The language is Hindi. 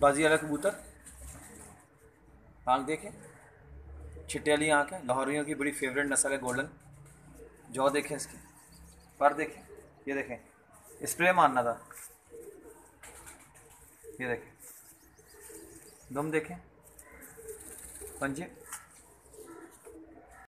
बाजी वाला कबूतर। आँख देखें। छिट्टे वाली आँख है। लाहौरियों की बड़ी फेवरेट नस्ल है गोल्डन जौ देखें इसकी। पर देखें। ये देखें। स्प्रे मारना था। ये देखें। दम देखें। पंजे।